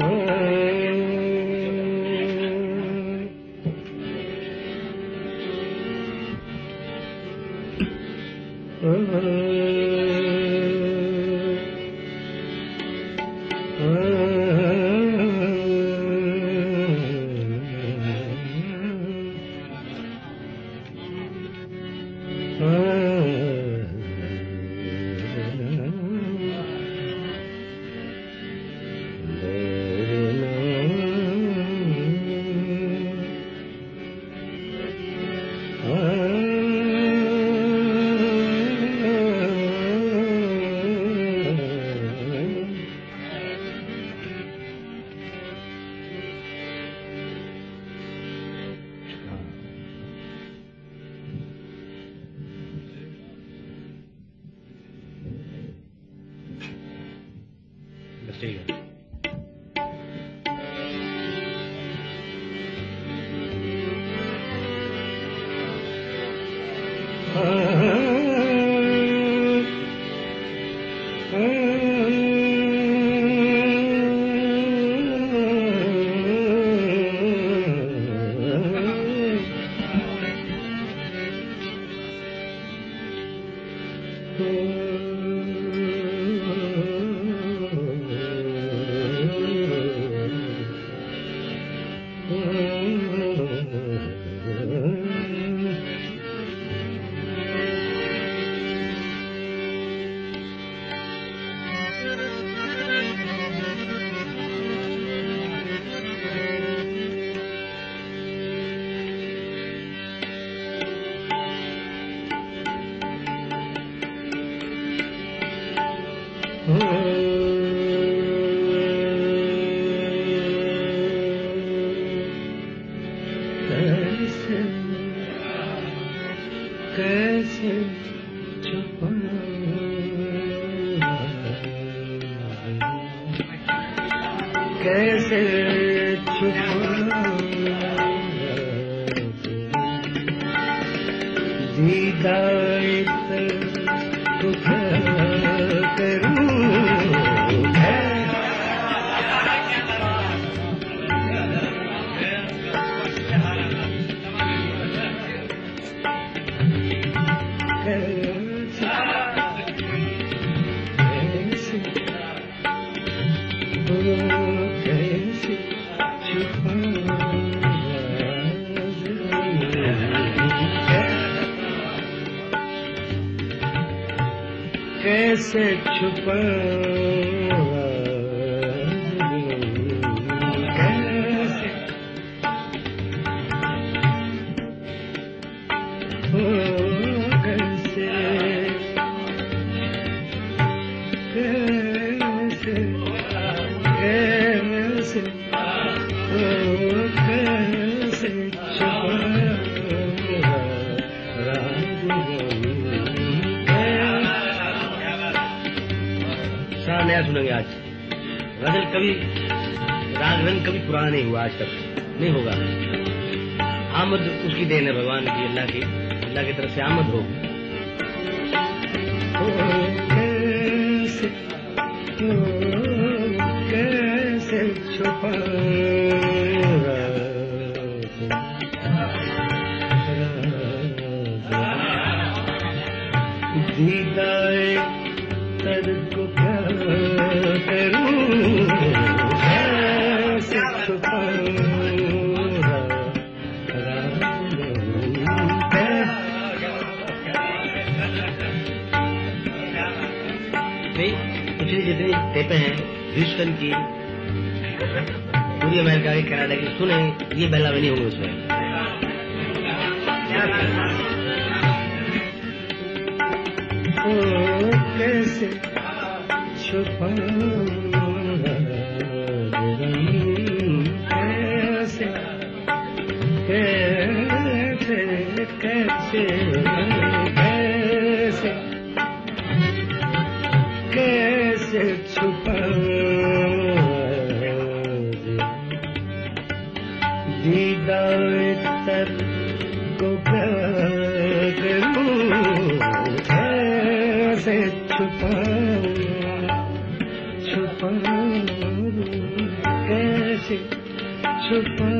Oh. Castillo. نیا سنیں گے آج۔ غزل کبھی راگ رنگ کبھی پرانا نہیں ہوا آج تک۔ نہیں ہوگا۔ آمد اس کی دین ہے، بھگوان کی، اللہ کی۔ اللہ کی طرف سے آمد ہو۔ جتنی ہیں ہیوسٹن کی۔ پوری امریکہ کی، کینیڈا کی، سنیں، یہ بہلا بھی نہیں ہوں گے اس میں۔ کیسے چھپا سے چھپا چھپا کیسے چھپا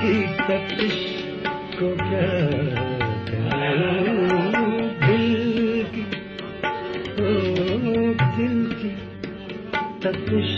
کی تپش کو کیا دل کی تپش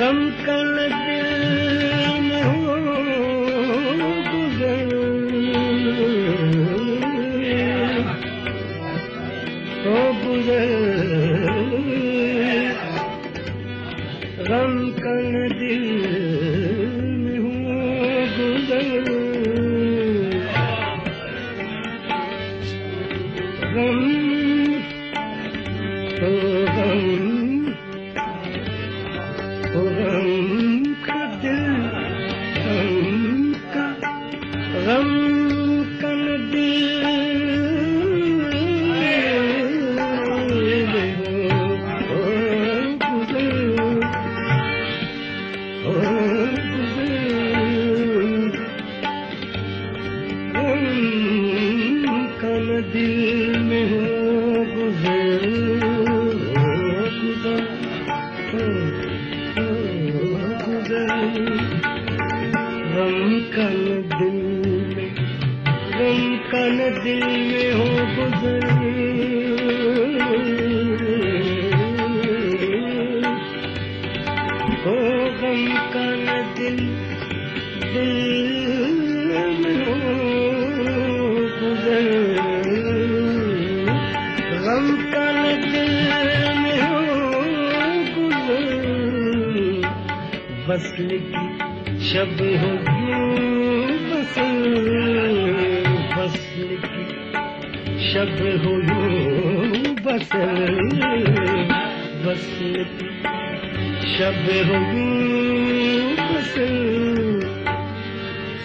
உலகம் கணத்தில் شب ہو بسل بسل شب ہو بسل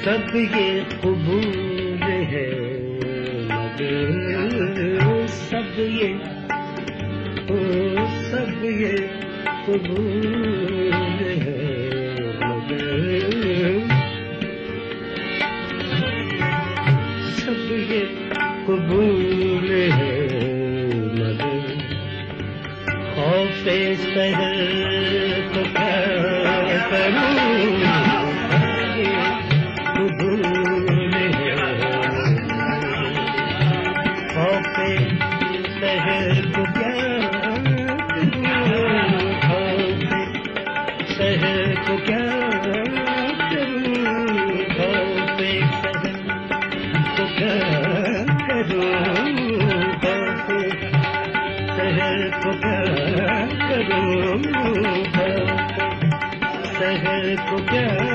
سب یہ قبول ہے۔ مگر سب یہ سب یہ قبول پہل تو کیا کروں سحر کو کیا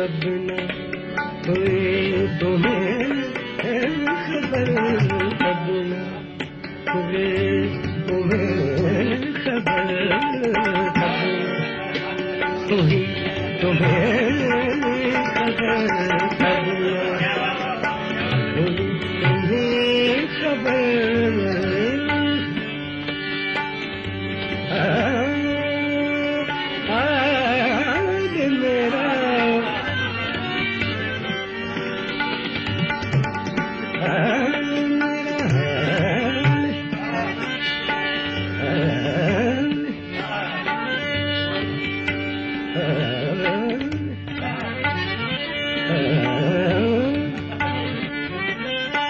ಕಬ್ಬಿಣ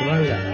什么是假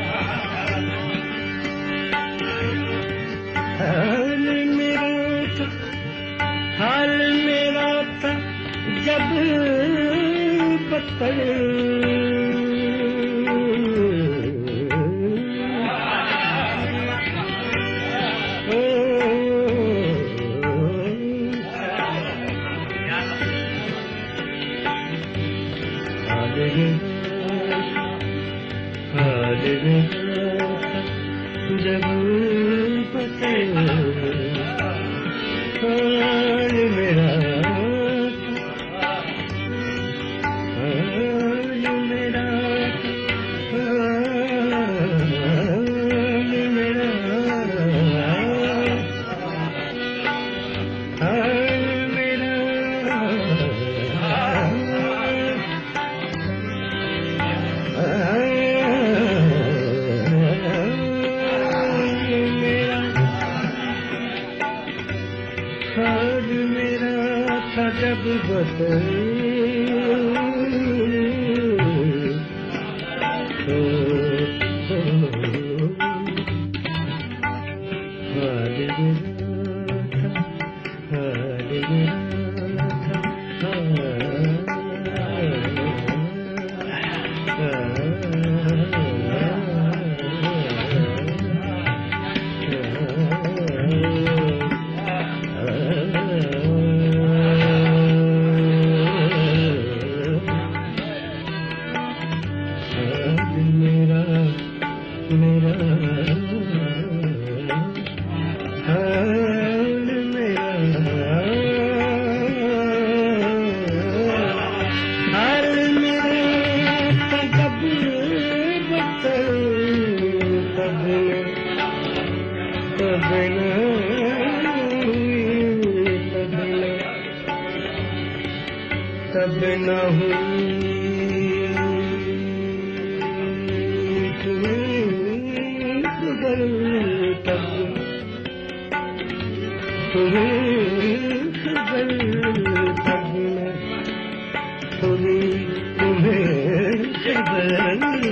خبر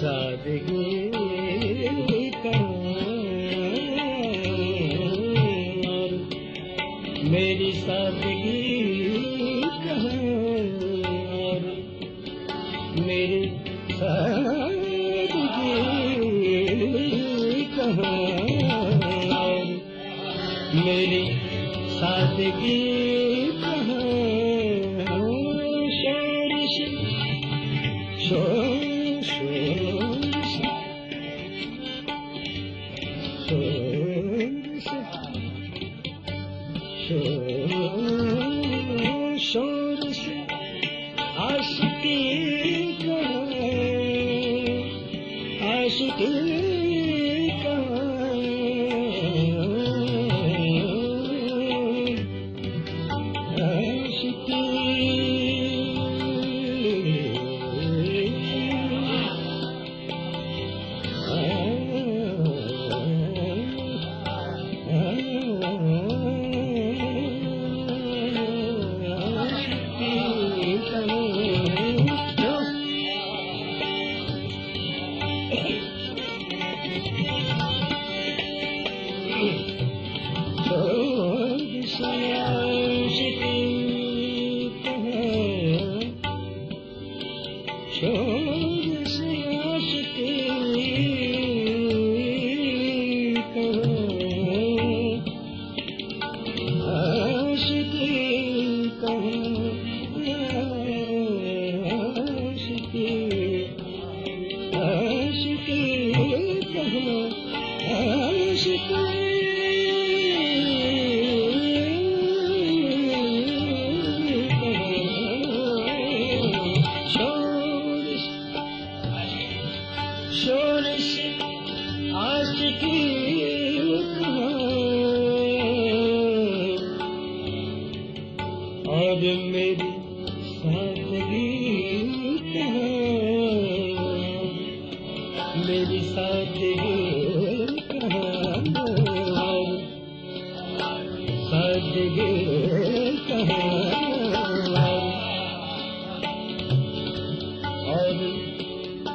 سادگی کر میری سادگی کر میری سادگی کر میری سادگی you.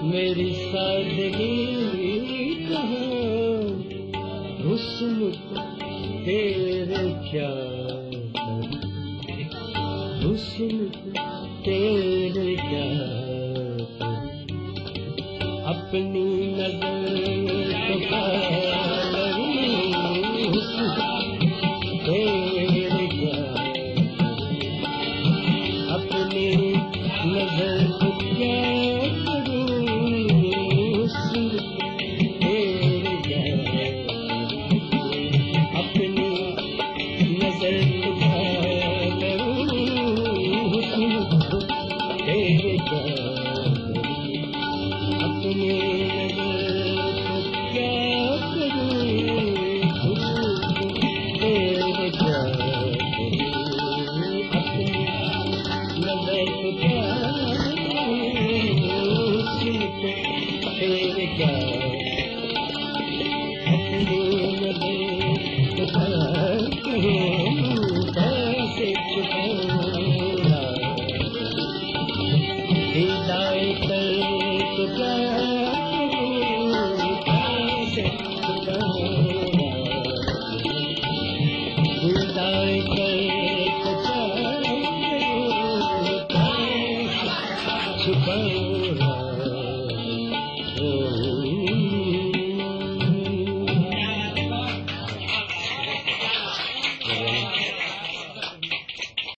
میری سادگی کہاں؟ حسن تیرے کیا حسن تیرے کیا اپنی نظر تو